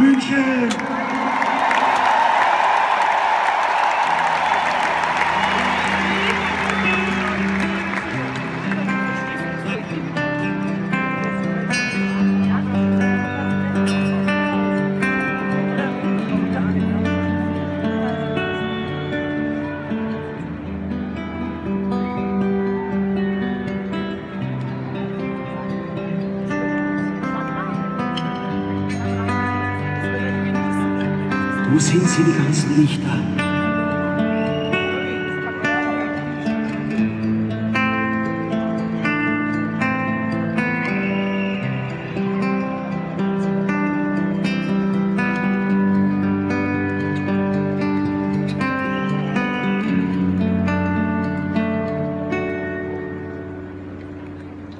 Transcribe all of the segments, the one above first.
München. Wo sind sie, die ganzen Lichter?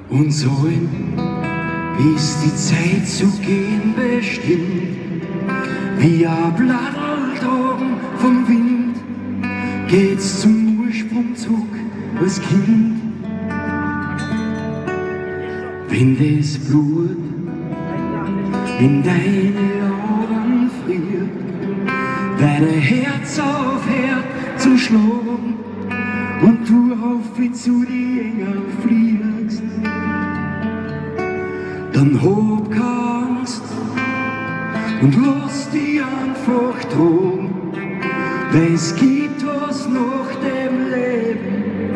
Und sollen ist die Zeit zu gehen bestimmt, wie ein Blattl vom Wind geht's zum Ursprung zurück als Kind. Wenn das Blut in deine Augen friert, dein Herz aufhört zu schlagen und du auf wie zu die Engel fliegst, dann hab keine und lass dich einfach tragen, weil es gibt was nach dem Leben.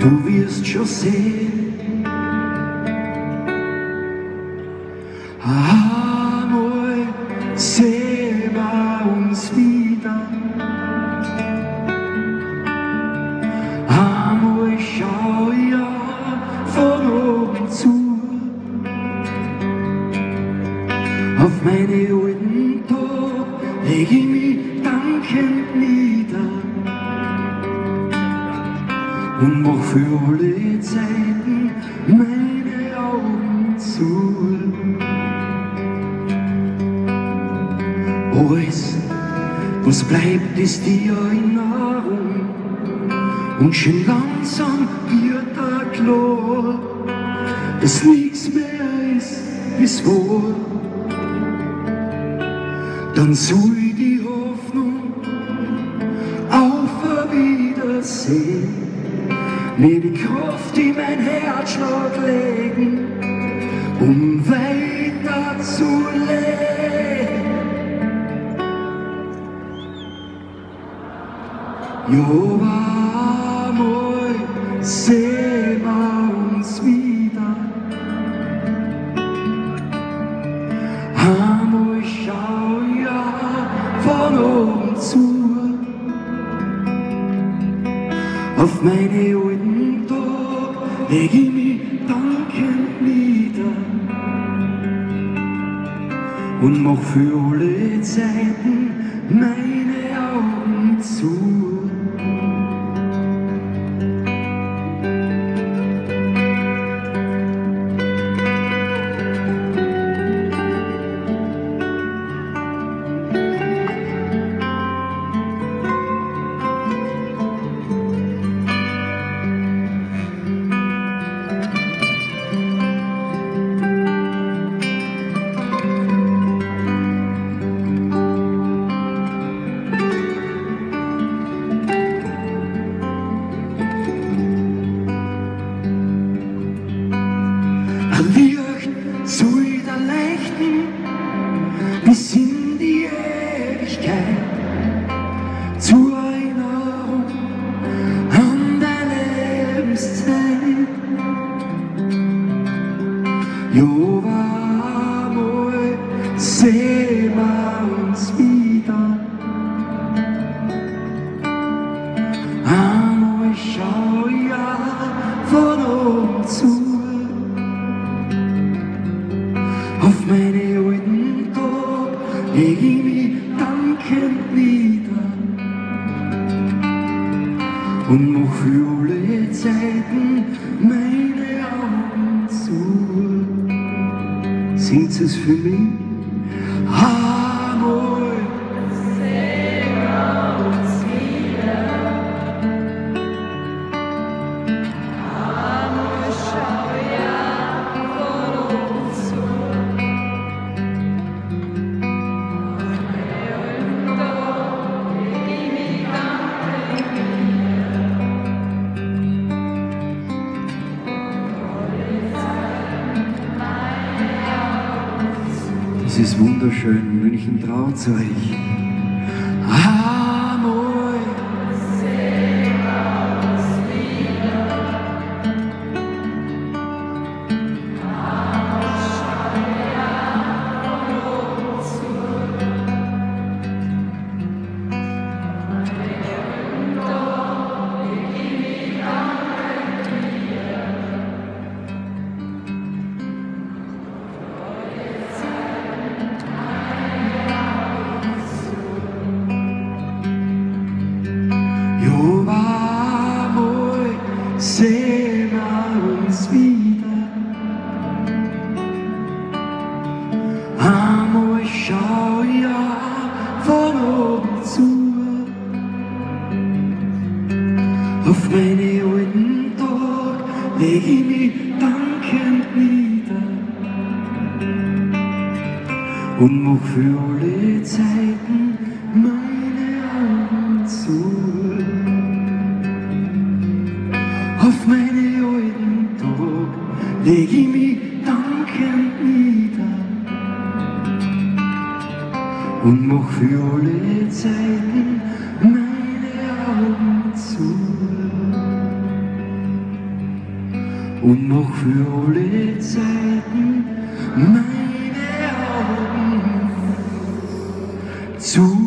Du wirst schon sehen. Auf meine alten Tag leg ich mich dankend nieder. Und mach für alle Zeiten meine Augen zu. Alles, was bleibt, ist die Erinnerung. Und schon langsam wird da klar, dass nichts mehr ist, wie's war dann soll die Hoffnung auf ein Wiedersehen mir die Kraft in mein Herzschlag legen, um weiter zu leben. Jo, einmal sehen auf meine alten Tag leg ich mich dankend nieder und mach für alle Zeiten meine Jo, einmal sehen wir uns wieder. Einmal schau ja von oben zu auf meine alten Tag leg ich mich dankend nieder und mach für alle Zeiten meine Singt es für mich? Ist wunderschön, München traut euch. Amor, schau ja von oben zu. Auf meine alten Tag leg ich mich dankend nieder und mach für alle Zeiten meine Augen zu. Auf meine alten Tag leg ich mich und noch für alle Zeiten meine Augen zu. Und noch für alle Zeiten meine Augen zu.